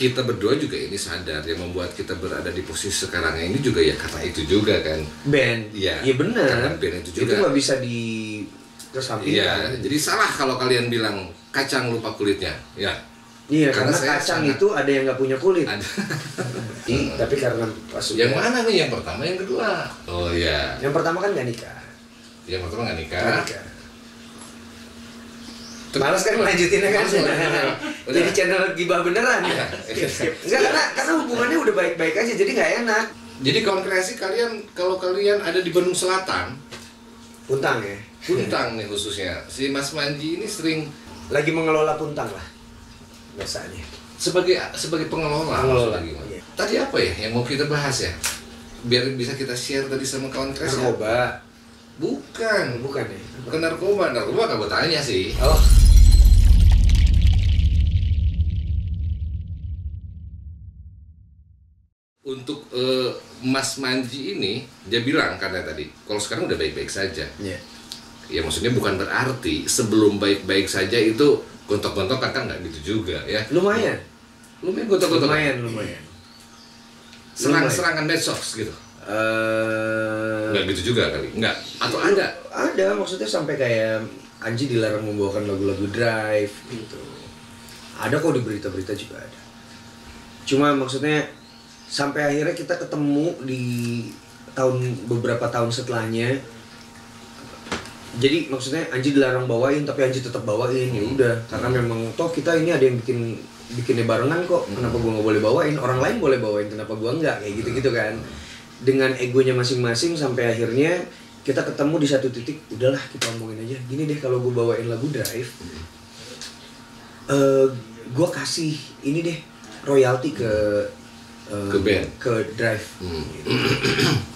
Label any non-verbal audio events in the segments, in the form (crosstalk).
kita berdua juga ini sadar yang membuat kita berada di posisi sekarang ini juga ya karena itu juga kan band Iya. iya benar Karena band itu juga. nggak bisa di kesampingkan Iya, jadi salah kalau kalian bilang kacang lupa kulitnya. Ya, iya Karena karena, kacang sangat- itu ada yang nggak punya kulit ada. (laughs) Ih, tapi karena pas yang mana nih? Yang pertama, yang kedua? Oh iya, yang pertama kan nggak nikah yang pertama nggak nikah. Nggak nikah Males kan ngelanjutinnya kan? (laughs) Udah. jadi channel gibah beneran ya? Enggak, karena, karena hubungannya udah baik-baik aja, jadi nggak enak Jadi kawan kreasi kalian, kalau kalian ada di Bandung Selatan, Puntang ya? Puntang nih (laughs) khususnya, si Mas Manji ini sering Lagi mengelola puntang lah Biasanya sebagai sebagai pengelola. Pengelola, iya. Tadi apa ya yang mau kita bahas ya? Biar bisa kita share tadi sama kawan kreasi. Narkoba Bukan, Bukan ya? bukan narkoba, narkoba gak buat tanya sih. Oh eh, Mas Manji ini dia bilang karena tadi kalau sekarang udah baik-baik saja. Iya. Ya maksudnya bukan berarti sebelum baik-baik saja itu gontok-gontok kan nggak gitu juga ya. Lumayan. Lumayan gontok-gontok. Lumayan, lumayan. Serang-serangan medsos gitu. Eh, nggak gitu juga kali? Nggak? Atau ada? Ada, maksudnya sampai kayak Anji dilarang membawakan lagu-lagu drive gitu. Ada kok di berita-berita juga ada. Cuma maksudnya sampai akhirnya kita ketemu di tahun beberapa tahun setelahnya. Jadi maksudnya Anji dilarang bawain tapi Anji tetap bawain ya udah. Karena memang toh kita ini ada yang bikin bikinnya barengan kok. Kenapa gua nggak boleh bawain? Orang lain boleh bawain kenapa gua nggak? Kayak gitu gitu kan. Dengan egonya masing-masing sampai akhirnya kita ketemu di satu titik udahlah kita omongin aja. Gini deh kalau gue bawain lagu drive. Eh gue kasih ini deh royalti ke Ke band. ke drive. Hmm.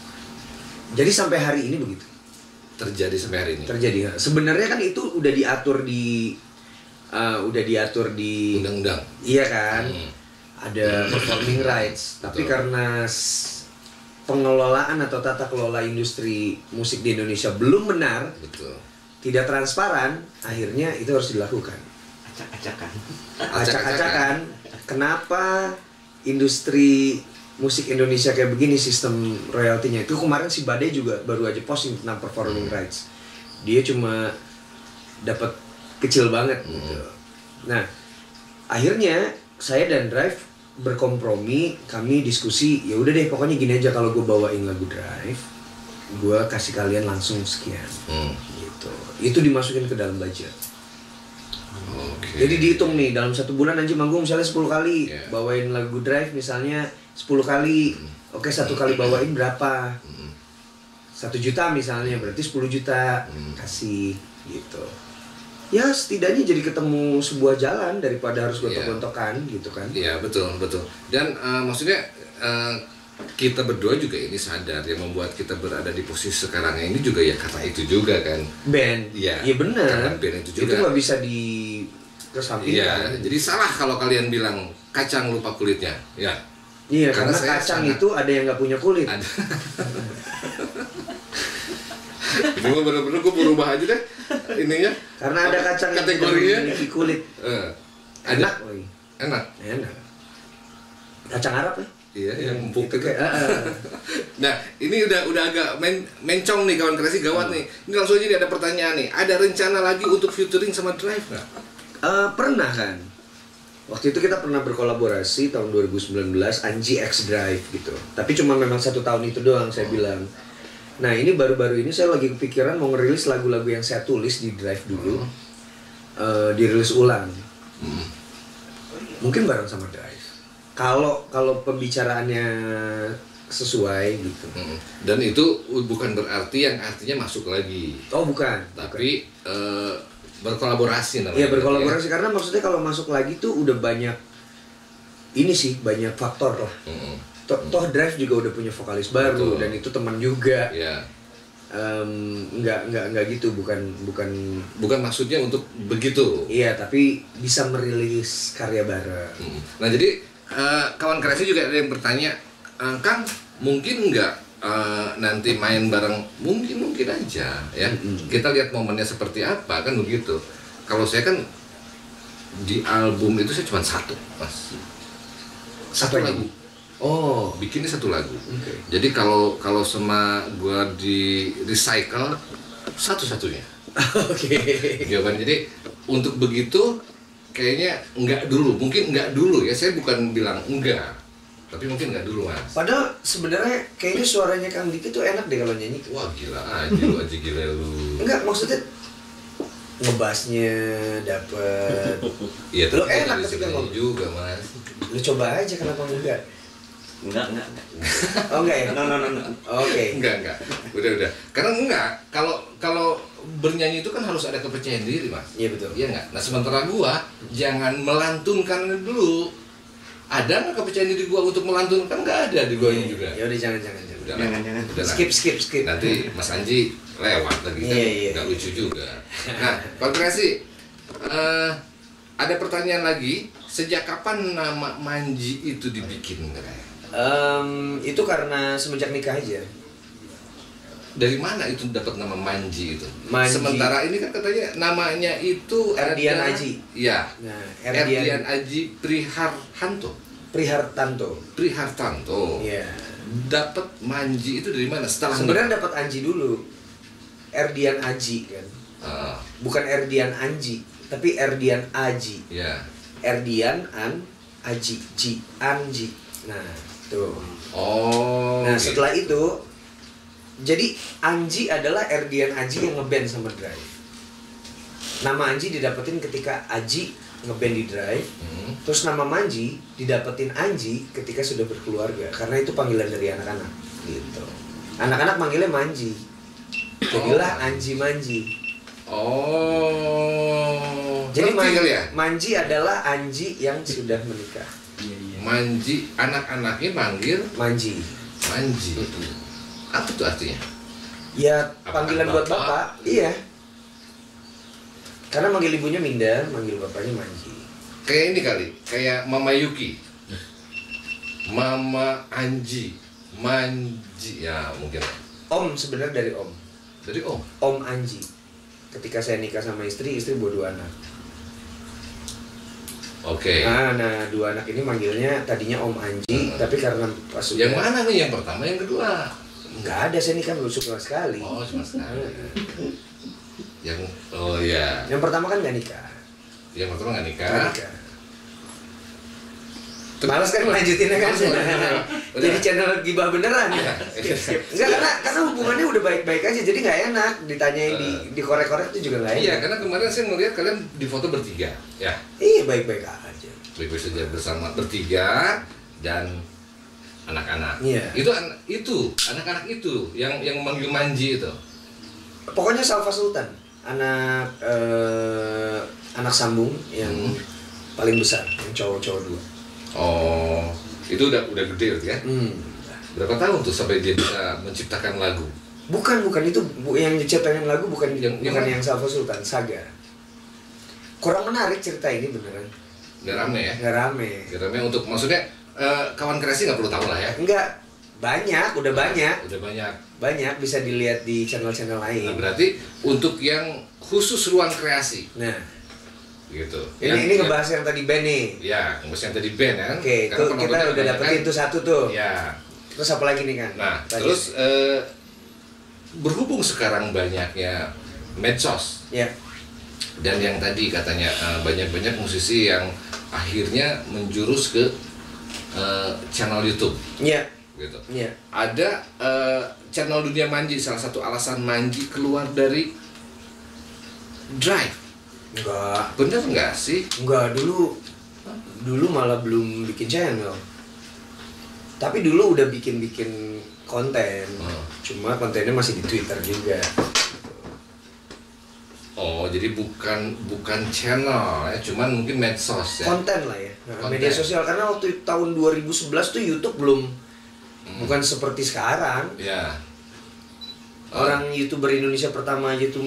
(clears throat) jadi sampai hari ini begitu? Terjadi sampai hari ini. Terjadi sebenarnya kan itu udah diatur di eh, udah diatur di undang-undang. Iya kan? Hmm. ada performing rights. Tapi Betul. karena pengelolaan atau tata kelola industri musik di Indonesia belum benar betul. tidak transparan akhirnya itu harus dilakukan. Acak-acakan. Acak-acakan. Kenapa industri musik Indonesia kayak begini sistem royaltinya. Itu kemarin si Bade juga baru aja posting tentang performing rights. Dia cuma dapat kecil banget gitu. Nah akhirnya saya dan Drive berkompromi kami diskusi ya udah deh pokoknya gini aja kalau gue bawain lagu Drive gue kasih kalian langsung sekian. Hmm. gitu. Itu dimasukin ke dalam budget oke jadi dihitung nih dalam satu bulan Anji manggung misalnya 10 kali Iya. bawain lagu drive misalnya 10 kali oke satu kali bawain berapa Hmm. satu juta misalnya berarti 10 juta Hmm. kasih gitu ya setidaknya jadi ketemu sebuah jalan daripada harus Iya. gontok-gontokan gitu kan Iya betul betul dan eh, maksudnya eh, kita berdua juga ini sadar yang membuat kita berada di posisi sekarang ini juga ya karena itu juga kan band Iya. iya benar Karena band itu juga. nggak bisa di Iya kesampingkan jadi salah kalau kalian bilang kacang lupa kulitnya ya. Iya Karena karena, kacang sangat- itu ada yang nggak punya kulit. Ada. Cuma bener-bener gue berubah aja deh ininya. Karena ada kacang yang tidak kategorinya? memiliki kulit. Eh, enak ada woy. enak. Enak. Kacang Arab ya iya yang empuk Itu itu. kayak, ah. (laughs) Nah, ini udah udah agak men mencong nih kawan kreasi gawat nih. Ini langsung aja nih ada pertanyaan nih. Ada rencana lagi untuk featuring sama Drive nggak? Eh, pernah kan? Waktu itu kita pernah berkolaborasi tahun 2019 Anji X Drive gitu. Tapi cuma memang satu tahun itu doang saya bilang. Nah ini baru-baru ini saya lagi kepikiran mau ngerilis lagu-lagu yang saya tulis di Drive dulu. Eh, dirilis ulang. Hmm. mungkin bareng sama Drive. Kalau kalau pembicaraannya sesuai gitu. Mm. Dan itu bukan berarti yang artinya masuk lagi, oh bukan. Tapi eh, berkolaborasi namanya. Iya berkolaborasi karena maksudnya kalau masuk lagi tuh udah banyak ini sih banyak faktor lah. Mm. Toh, toh Drive juga udah punya vokalis baru Betul. dan itu teman juga. Ya, Em, nggak nggak nggak gitu bukan bukan bukan maksudnya untuk begitu. iya tapi bisa merilis karya bareng. Mm. Nah, jadi eh, kawan kreasi juga ada yang bertanya, "Eh, Kang, mungkin nggak eh, nanti main bareng? Mungkin mungkin aja ya. Mm-mm. Kita lihat momennya seperti apa kan begitu. Kalau saya kan di album itu saya cuma satu, mas. satu Apa lagu. Oh. Bikinnya satu lagu. Oke. Jadi kalau kalau sama gua di recycle satu-satunya. (laughs) Oke. jawaban jadi untuk begitu kayaknya enggak dulu mungkin enggak dulu ya saya bukan bilang enggak tapi mungkin enggak dulu mas. Padahal sebenarnya kayaknya suaranya Kang Diki tuh enak deh kalau nyanyi. wah gila aja lu aja gila lu. Enggak maksudnya ngebasnya dapet. Iya Lu enak ketika ngomong. juga mas. Lu coba aja kenapa enggak? Enggak, enggak, enggak. oh enggak ya? No, no, no, no. oke. Enggak enggak. Udah udah. Karena enggak kalau kalau bernyanyi itu kan harus ada kepercayaan diri mas. Iya betul. Iya enggak nah sementara gua jangan melantunkan dulu ada nggak kepercayaan diri gua untuk melantunkan nggak ada di gua ini juga. ya udah jangan jangan jangan. Udah Jangan, jangan. udah skip skip skip. Nanti Mas Anji lewat lagi kan? Iya, iya. nggak lucu juga. Nah Pak eh, ada pertanyaan lagi. Sejak kapan nama Manji itu dibikin? Em, itu karena semenjak nikah aja dari mana itu dapat nama Manji itu? Manji. sementara ini kan katanya namanya itu Erdian ada- Aji. iya nah Erdian Erdian. Aji Prihartanto. Prihartanto. Prihartanto. Iya. dapat Manji itu dari mana? Setelah sebenarnya dapat Anji dulu. Erdian Aji kan. Ah, bukan Erdian Anji tapi Erdian Aji. Ya. Erdian An Aji Ji Anji. Nah tuh. Oh nah gitu. setelah itu jadi Anji adalah Erdian Aji yang ngeband sama Drive nama Anji didapetin ketika Aji ngeband di Drive Hmm. terus nama Manji didapetin Anji ketika sudah berkeluarga karena itu panggilan dari anak-anak gitu anak-anak manggilnya Manji jadilah Oh. Anji Manji Oh. jadi Ngerti Man- kali ya? Manji adalah Anji yang sudah menikah Iya, iya. Manji anak-anaknya manggil Manji Manji. Apa tuh artinya? ya panggilan kan buat bapak? bapak iya karena manggil ibunya Minda manggil bapaknya Manji Kayak ini kali, kayak Mama Yuki. Mama Anji, Manji ya mungkin Om sebenarnya dari Om dari Om. Om Anji ketika saya nikah sama istri istri bawa dua anak Oke. Nah, nah dua anak ini manggilnya tadinya Om Anji, Hmm. tapi karena pas Yang mana nih? Yang pertama, yang kedua? Nggak ada saya nikah belum suka sekali. Oh, cuma sekali. Yang oh ya, Yang pertama kan nggak nikah. yang pertama nggak nikah. Nggak nikah. Malas kan melanjutinnya kan? (laughs) Jadi channel gibah beneran Iya. ya. Enggak karena karena hubungannya udah baik-baik aja, jadi nggak enak ditanyain di dikorek-korek itu juga nggak enak. Iya, karena kemarin saya melihat kalian di foto bertiga, ya. Iya baik-baik aja. baik-baik saja bersama bertiga dan anak-anak. Iya. Itu an- itu anak-anak itu yang yang memanggil Manji itu. Pokoknya Salva Sultan, anak eh, anak sambung yang Hmm. paling besar, yang cowok-cowok dua. Oh, itu udah udah gede ya? Hmm. Berapa tahun tuh sampai dia bisa menciptakan lagu? Bukan, bukan itu bu, yang diciptakan lagu bukan Yang- bukan yang- yang Salva Sultan, Saga. Kurang menarik cerita ini beneran. Nggak rame ya? Nggak rame. Nggak rame untuk maksudnya eh, kawan kreasi nggak perlu tahu lah ya. Enggak banyak, udah banyak, Udah banyak. banyak bisa dilihat di channel-channel Nah, lain. berarti untuk yang khusus ruang kreasi Nah, gitu. ini Yang- ini yang- ngebahas yang tadi band nih. Ya, yang yang tadi band kan? Oke, penontonnya kita udah dapetin tuh satu tuh. Ya, Terus apa lagi nih kan? Nah, terus eh, berhubung sekarang banyaknya medsos ya, dan yang tadi katanya eh, banyak-banyak musisi yang akhirnya menjurus ke eh, channel YouTube ya, gitu. ya. Ada eh, channel Dunia Manji salah satu alasan Manji keluar dari Drive. Enggak, Bener nggak sih? enggak dulu dulu malah belum bikin channel. Tapi dulu udah bikin-bikin konten. Hmm. Cuma kontennya masih di Twitter juga. Oh, jadi bukan bukan channel ya, cuman mungkin medsos ya. Konten lah ya. Nah, Konten. media sosial karena waktu tahun 2011 tuh YouTube belum bukan seperti sekarang. Ya. Orang YouTuber Indonesia pertama aja tuh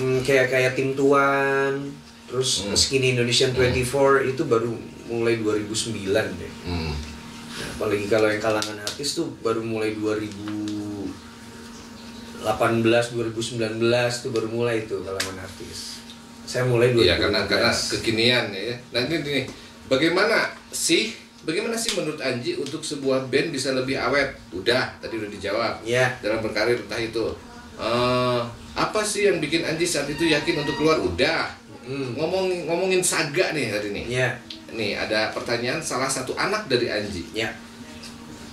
mm, kayak kayak Tim Tuan, terus Hmm. Skinny Indonesian 24 itu baru mulai 2009 deh. Hmm. Nah, apalagi kalau yang kalangan artis tuh baru mulai 2018, 2019 tuh baru mulai itu kalangan artis. Saya mulai 2012. Iya karena karena kekinian ya. Ini nih, bagaimana sih bagaimana sih menurut Anji untuk sebuah band bisa lebih awet? Udah, tadi udah dijawab. Ya. Dalam berkarir entah itu eh, apa sih yang bikin Anji saat itu yakin untuk keluar? Udah. Hmm. Ngomong ngomongin saga nih hari ini. Ya. Nih ada pertanyaan salah satu anak dari Anji. Ya.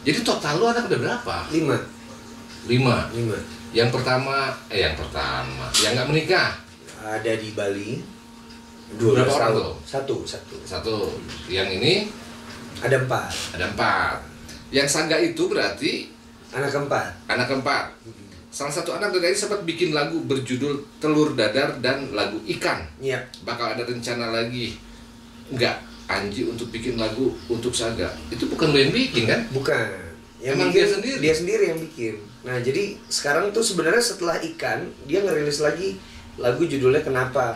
Jadi total lu anak ada berapa? Lima. Lima. Lima. Yang pertama, eh yang pertama, yang nggak menikah Ada di Bali. Berapa 12 orang tuh? Satu, satu. satu. Yang ini Ada empat. ada empat. Yang saga itu berarti Anak keempat. anak keempat. Salah satu anak dari sempat bikin lagu berjudul Telur Dadar dan lagu Ikan. Ya. Bakal ada rencana lagi. Enggak, Anji untuk bikin lagu untuk Saga. Itu bukan lo yang bikin kan? Bukan. Yang Emang bikin, dia sendiri? Dia sendiri yang bikin. Nah, jadi sekarang tuh sebenarnya setelah ikan, dia ngerilis lagi lagu judulnya Kenapa.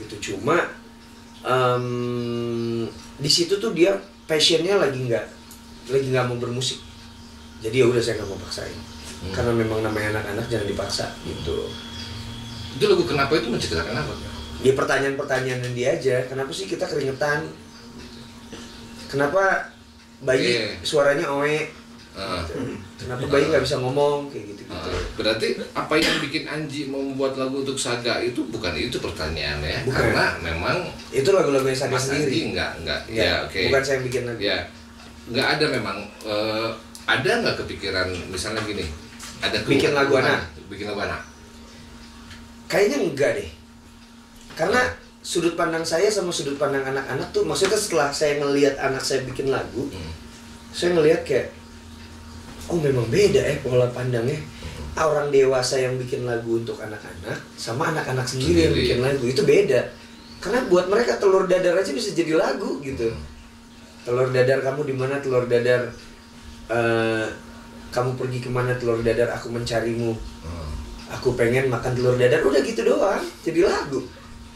Gitu. Cuma em, di situ tuh dia passionnya lagi nggak lagi nggak mau bermusik. Jadi ya udah saya nggak mau paksain. Hmm. Karena memang namanya anak-anak jangan dipaksa gitu. Itu lagu kenapa itu menceritakan apa? Ya pertanyaan-pertanyaan yang dia aja. Kenapa sih kita keringetan? Kenapa bayi Iya. suaranya oe? Heeh. Kenapa bayi nggak bisa ngomong kayak gitu gitu? Berarti apa yang bikin Anji membuat lagu untuk Saga itu bukan itu pertanyaannya Bukan. karena memang Itu lagu-lagu yang saya Mas sendiri. Anji nggak nggak Ya, ya oke Bukan saya yang bikin lagi. ya nggak ada memang eh, ada nggak kepikiran misalnya gini ada Bikin lagu anak? bikin lagu anak Kayaknya enggak deh. Karena sudut pandang saya sama sudut pandang anak-anak tuh maksudnya setelah saya ngelihat anak saya bikin lagu, Hmm. saya ngelihat kayak oh memang beda ya pola pandangnya. Orang dewasa yang bikin lagu untuk anak-anak sama anak-anak sendiri yang bikin lagu itu beda. Karena buat mereka telur dadar aja bisa jadi lagu gitu. Telur dadar kamu di mana telur dadar eh, kamu pergi ke mana telur dadar aku mencarimu Hmm. aku pengen makan telur dadar udah gitu doang jadi lagu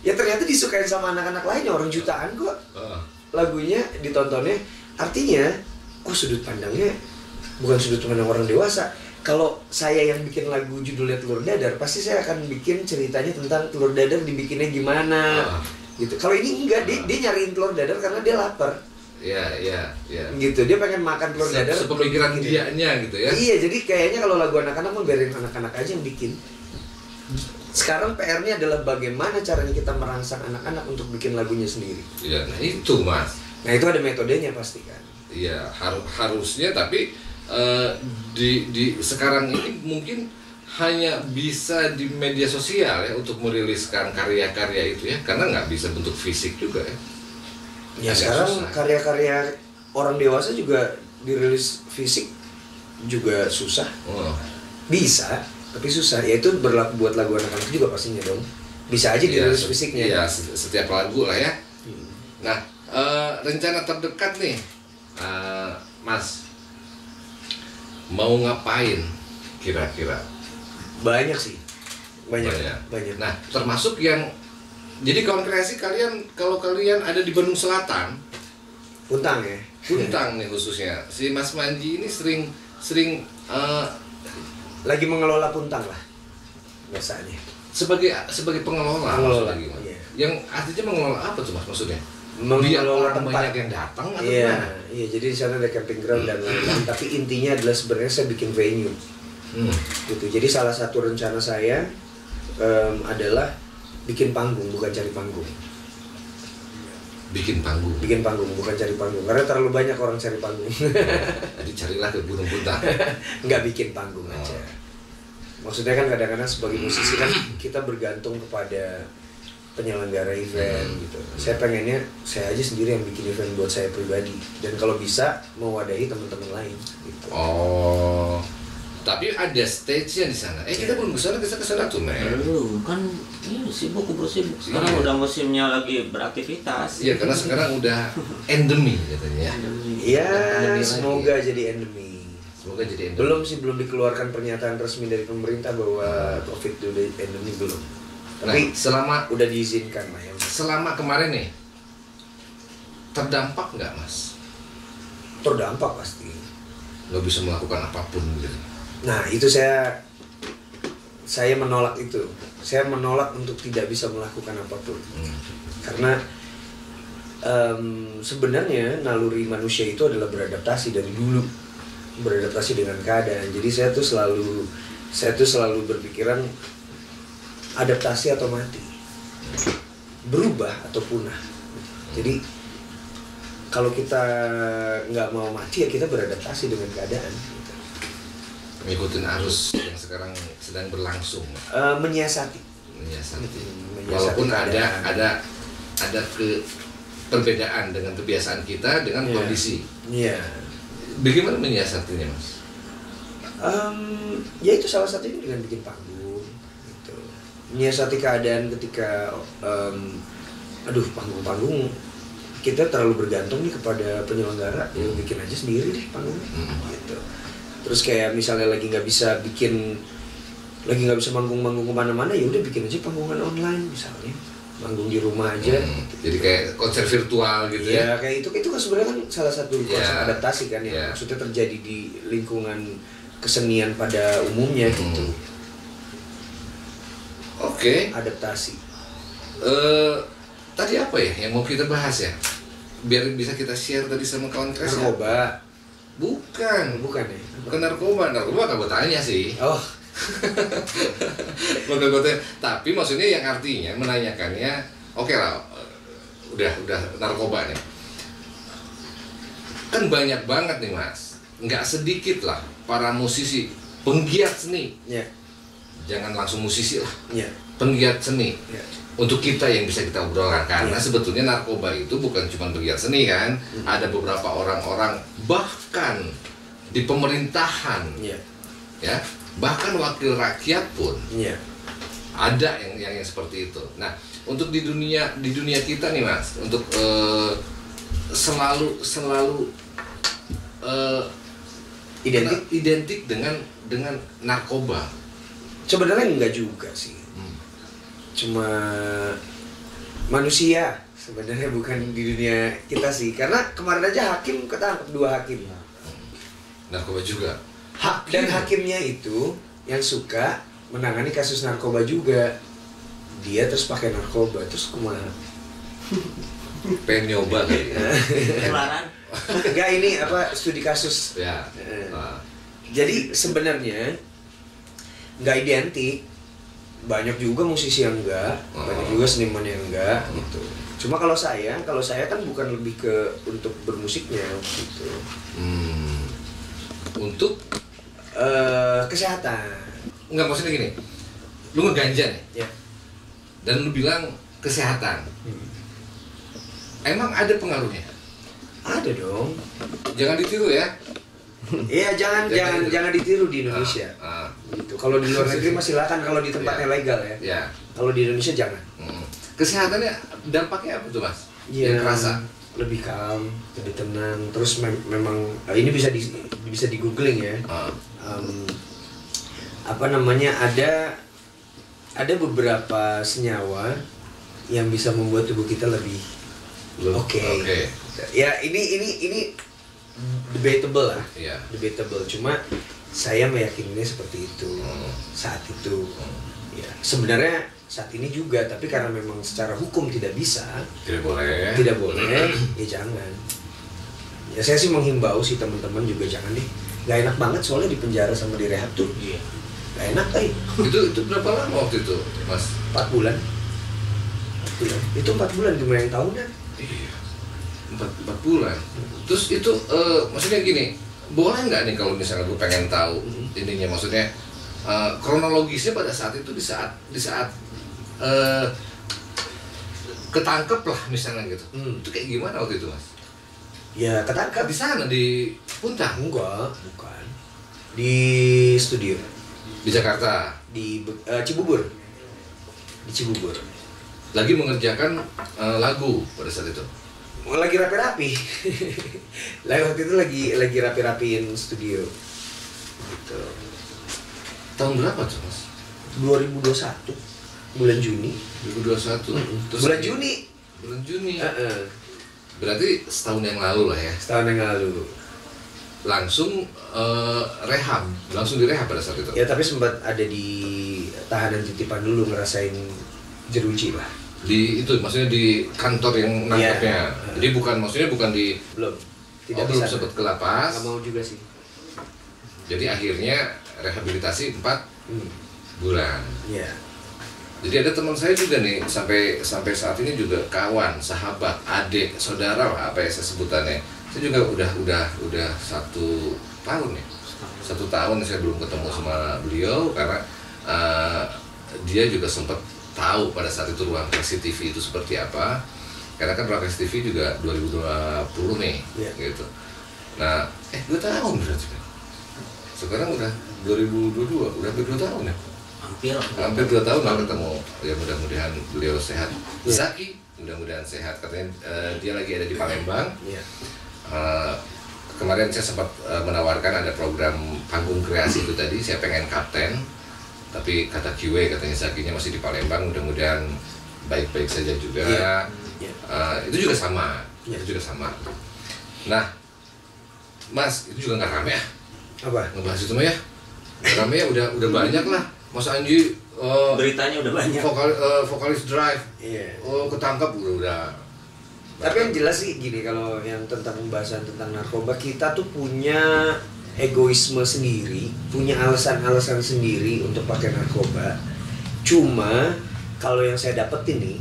ya ternyata disukain sama anak-anak lainnya orang jutaan kok Heeh. lagunya ditontonnya artinya oh sudut pandangnya bukan sudut pandang orang dewasa kalau saya yang bikin lagu judulnya telur dadar pasti saya akan bikin ceritanya tentang telur dadar dibikinnya gimana Ah. gitu kalau ini enggak dia, dia nyariin telur dadar karena dia lapar ya ya ya gitu dia pengen makan telur dadar sepemikiran gitu. dianya gitu ya Iya, jadi kayaknya kalau lagu anak-anak mau biarin anak-anak aja yang bikin. Sekarang PR-nya adalah bagaimana caranya kita merangsang anak-anak untuk bikin lagunya sendiri. ya nah itu mas Nah itu ada metodenya pasti kan. Iya har- harusnya tapi eh, di di sekarang ini mungkin hanya bisa di media sosial ya untuk meriliskan karya-karya itu ya karena nggak bisa bentuk fisik juga ya. Ya Agak sekarang karya-karya orang dewasa juga dirilis fisik juga susah. Oh. Bisa, tapi susah. Ya itu berlaku buat lagu anak-anak juga pastinya dong. Bisa aja Iya, dirilis se- fisiknya. Iya se- setiap lagu lah ya. Hmm. Nah eh, rencana terdekat nih, eh, Mas mau ngapain kira-kira? Banyak sih. Banyak, Banyak. banyak. Nah, termasuk yang jadi kawan kreasi kalian kalau kalian ada di Bandung Selatan, Puntang ya. Puntang nih khususnya. Si Mas Manji ini sering sering eh, Lagi mengelola puntang lah. Biasanya. sebagai sebagai pengelola, Pengelola, gimana? iya. Yang artinya mengelola apa tuh Mas maksudnya? Biar orang tempat banyak yang datang atau Iya, gimana? iya. Jadi di sana ada camping ground dan lain-lain. Tapi intinya adalah sebenarnya saya bikin venue, Hmm. gitu. Jadi salah satu rencana saya em, adalah bikin panggung, bukan cari panggung. Bikin panggung. Bikin panggung, bukan cari panggung. Karena terlalu banyak orang cari panggung. (laughs) Jadi carilah ke Gunung Puntang. (laughs) Nggak bikin panggung aja. Maksudnya kan kadang-kadang sebagai musisi kan kita bergantung kepada penyelenggara event gitu. Saya pengennya saya aja sendiri yang bikin event buat saya pribadi. Dan kalau bisa mewadahi teman-teman lain. Gitu. Oh. Tapi ada stage-nya di sana. Eh kita belum ke sana, kita ke sana tuh, men. Belum kan ini sibuk kubur sibuk. Sekarang Iya. udah musimnya lagi beraktivitas. Iya, karena sekarang udah endemi katanya. Iya, Endemi lagi. semoga jadi endemi. Semoga jadi endemi. Belum sih belum dikeluarkan pernyataan resmi dari pemerintah bahwa COVID itu udah endemi belum. Nah, Tapi selama udah diizinkan lah ya. selama kemarin nih terdampak nggak mas? Terdampak pasti. Nggak bisa melakukan apa pun gitu. Nah itu saya saya menolak itu. Saya menolak untuk tidak bisa melakukan apa pun Hmm. karena em, sebenarnya naluri manusia itu adalah beradaptasi dari dulu beradaptasi dengan keadaan jadi saya tuh selalu saya tuh selalu berpikiran adaptasi atau mati berubah atau punah jadi kalau kita nggak mau mati ya kita beradaptasi dengan keadaan gitu. Ngikutin arus yang sekarang sedang berlangsung. Eh, menyiasati menyiasati. Hmm, menyiasati Walaupun ada keadaan. ada ada ke perbedaan dengan kebiasaan kita dengan Iya. kondisi. Iya. Bagaimana menyiasatinya, Mas? Em, ya itu salah satunya dengan bikin panggung gitu. Menyiasati keadaan ketika em, aduh panggung-panggung kita terlalu bergantung nih kepada penyelenggara ya bikin aja sendiri deh panggungnya Hmm. gitu terus kayak misalnya lagi nggak bisa bikin lagi nggak bisa manggung-manggung ke mana-mana ya udah bikin aja panggungan online misalnya manggung di rumah aja Hmm, Jadi kayak konser virtual gitu ya. Ya kayak itu itu kan sebenarnya kan salah satu konsep Ya. adaptasi kan Ya. maksudnya terjadi di lingkungan kesenian pada umumnya Hmm. gitu. Oke. Adaptasi. Eh, tadi apa ya yang mau kita bahas ya? Biar bisa kita share tadi sama kawan kres ya? Narkoba. Bukan, Bukan ya? bukan narkoba. Narkoba gue tanya sih. Oh, (laughs) Bukan gue. Tapi maksudnya yang artinya menanyakannya, oke lah, eh, udah udah narkoba nih. Kan banyak banget nih mas, nggak sedikit lah para musisi penggiat seni. ya, Jangan langsung musisi lah, ya, penggiat seni. ya. untuk kita yang bisa kita obrolkan karena Iya. sebetulnya narkoba itu bukan cuma pegiat seni kan ada beberapa orang-orang bahkan di pemerintahan Ya, ya bahkan wakil rakyat pun ya. ada yang yang, yang seperti itu nah untuk di dunia di dunia kita nih mas untuk eh, selalu selalu eh, Identik. identik dengan dengan narkoba Sebenarnya enggak juga sih. Hmm. Cuma manusia sebenarnya bukan di dunia kita sih. Karena kemarin aja hakim ketangkep dua hakim. narkoba juga Hak dan hakimnya itu yang suka menangani kasus narkoba juga. Dia terus pakai narkoba terus ke mana? (laughs) pengen nyoba kali ya (laughs) Ketularan. Enggak ini apa studi kasus. ya. Nah. Jadi sebenarnya nggak identik. Banyak juga musisi yang enggak, Oh. banyak juga seniman yang enggak gitu. Cuma kalau saya, kalau saya kan bukan lebih ke untuk bermusiknya gitu. Hmm. Untuk Eh kesehatan. nggak maksudnya gini, lu ngeganja nih Ya. dan lu bilang kesehatan, Hmm. emang ada pengaruhnya? Ada dong. Jangan ditiru ya. Iya jangan Jangan jangan ditiru. jangan ditiru di Indonesia. Ah, ah, Gitu. Kalau di luar negeri masih silakan kalau di tempatnya Iya. legal ya. ya. Kalau di Indonesia jangan. Hmm. Kesehatannya dampaknya apa tuh mas? Iya. Yang kerasa. Lebih calm, lebih tenang. Terus mem- memang eh, ini bisa di bisa di googling ya. Ah, Em, apa namanya ada ada beberapa senyawa yang bisa membuat tubuh kita lebih oke. Oke. Ya ini ini ini debatable lah. Iya. Debatable. Cuma saya meyakininya seperti itu Hmm. saat itu. Ya sebenarnya saat ini juga tapi karena memang secara hukum tidak bisa Tidak boleh. tidak boleh ya jangan ya saya sih menghimbau sih teman-teman juga jangan deh nggak enak banget soalnya di penjara sama di rehab tuh Iya. nggak enak eh Itu itu berapa lama waktu itu, mas? empat bulan Empat bulan itu empat bulan gimana yang tahu kan Iya. Empat, empat bulan. Terus itu eh, maksudnya gini, boleh nggak nih kalau misalnya gue pengen tahu Hmm. ininya maksudnya eh, kronologisnya pada saat itu di saat di saat eh, ketangkep lah misalnya gitu. Hmm. Itu kayak gimana waktu itu mas? ya ketangkap Di sana di Puntang enggak bukan di studio di Jakarta di eh, Cibubur di Cibubur lagi mengerjakan eh, lagu pada saat itu. Lagi rapi-rapi. (laughs) Lagi waktu itu lagi lagi rapi-rapiin studio. Gitu. Tahun berapa tuh mas? 2021 bulan Juni. 2021. Terus bulan Juni. Bulan Juni. Heeh, Berarti setahun yang lalu lah ya. setahun yang lalu. Langsung eh, rehab, langsung direhab pada saat itu. ya tapi sempat ada di tahanan titipan dulu ngerasain jeruji lah di itu maksudnya di kantor yang nangkepnya. Jadi bukan maksudnya bukan di belum oh, belum sempat ke lapas. nggak mau juga sih Jadi akhirnya rehabilitasi 4 hmm. bulan. ya Jadi ada teman saya juga nih sampai sampai saat ini juga kawan, sahabat, adik, saudara lah apa ya saya sebutannya. Saya juga udah udah udah satu tahun ya, satu tahun saya belum ketemu sama beliau karena uh, dia juga sempat tahu pada saat itu ruang Resi TV itu seperti apa. Karena kan ruang Resi TV juga 2020 nih, Iya. gitu. Nah, eh dua tahun berarti kan. Sekarang udah 2022, udah hampir dua tahun ya hampir hampir dua tahun lah ketemu ya mudah-mudahan beliau sehat Iya. Zaki mudah-mudahan sehat katanya eh, dia lagi ada di Palembang ya Eh, kemarin saya sempat eh, menawarkan ada program panggung kreasi itu tadi saya pengen kapten tapi kata QW katanya Zakinya masih di Palembang mudah-mudahan baik-baik saja juga. Iya. Iya. Eh, itu juga sama. Iya. itu juga sama. Nah Mas itu juga nggak rame ya? Apa? Ngebahas itu mah ya? Nggak rame ya? Udah udah banyak lah. Mas Anji eh, beritanya udah banyak. vokal eh, vokalis drive. Iya. Oh ketangkap udah udah. Tapi yang jelas sih gini kalau yang tentang pembahasan tentang narkoba kita tuh punya egoisme sendiri, punya alasan-alasan sendiri untuk pakai narkoba. Cuma kalau yang saya dapetin nih,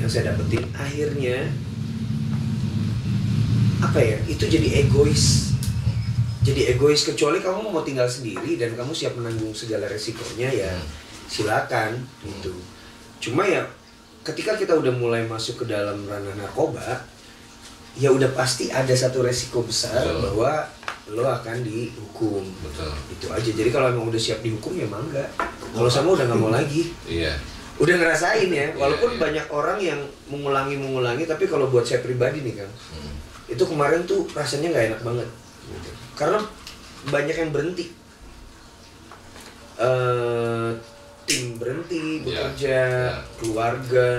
yang saya dapetin akhirnya apa ya? Itu jadi egois. Jadi egois kecuali kamu mau tinggal sendiri dan kamu siap menanggung segala resikonya ya silakan gitu. Cuma ya ketika kita udah mulai masuk ke dalam ranah narkoba ya udah pasti ada satu resiko besar bahwa lo akan dihukum. Betul. Itu aja. Jadi kalau emang udah siap dihukum ya mangga. Kalau sama udah nggak mau (laughs) lagi. Iya. Udah ngerasain ya iya. walaupun banyak orang yang mengulangi mengulangi tapi kalau buat saya pribadi nih kang Hmm. itu kemarin tuh rasanya nggak enak banget. Karena banyak yang berhenti. Eh, tim berhenti Ya, bekerja ya. keluarga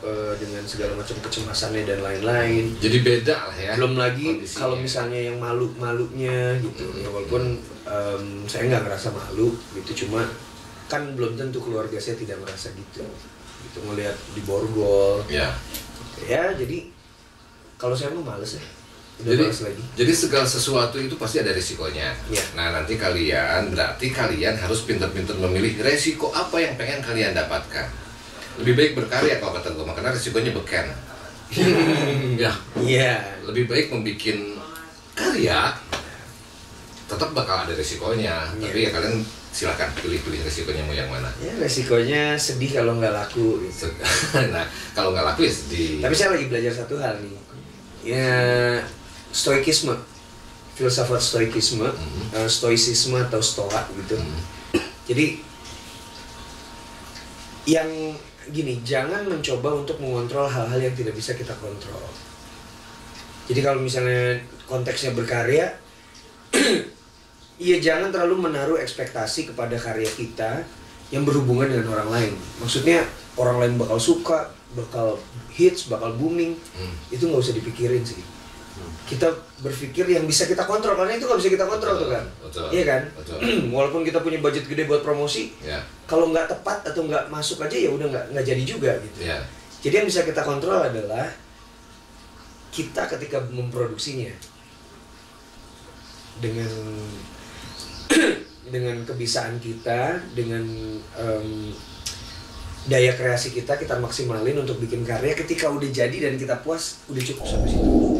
eh, dengan segala macam kecemasannya dan lain-lain. Jadi beda lah ya belum lagi kalau misalnya yang malu malunya gitu. Ya walaupun em, saya nggak ngerasa malu gitu cuma kan belum tentu keluarga saya tidak merasa gitu. Gitu ngelihat di borgol. Ya ya jadi kalau saya mau males ya jadi lagi. jadi segala sesuatu itu pasti ada resikonya. Iya. nah nanti kalian berarti kalian harus pintar-pintar memilih resiko apa yang pengen kalian dapatkan. Lebih baik berkarya kalau kata gue karena resikonya beken. (laughs) Ya. Iya. Lebih baik membuat karya tetap bakal ada resikonya. Iya. tapi ya kalian silakan pilih-pilih resikonya mau yang mana. Ya resikonya sedih kalau nggak laku gitu. (laughs) Nah kalau nggak laku ya sedih. Tapi saya lagi belajar satu hal nih. Ya stoikisme filsafat stoikisme stoicisme atau stoa gitu Hmm. jadi yang gini jangan mencoba untuk mengontrol hal-hal yang tidak bisa kita kontrol jadi kalau misalnya konteksnya berkarya Iya (clears throat) jangan terlalu menaruh ekspektasi kepada karya kita yang berhubungan dengan orang lain. Maksudnya orang lain bakal suka, bakal hits, bakal booming, Hmm. itu nggak usah dipikirin sih. Kita berpikir yang bisa kita kontrol karena itu nggak bisa kita kontrol tuh kan. Betul. Iya kan? Betul. (clears throat) Walaupun kita punya budget gede buat promosi, ya kalau nggak tepat atau nggak masuk aja ya udah nggak nggak jadi juga gitu. ya Jadi yang bisa kita kontrol adalah kita ketika memproduksinya dengan (clears throat) dengan kebiasaan kita, dengan em, daya kreasi kita kita maksimalin untuk bikin karya ketika udah jadi dan kita puas udah cukup sampai situ.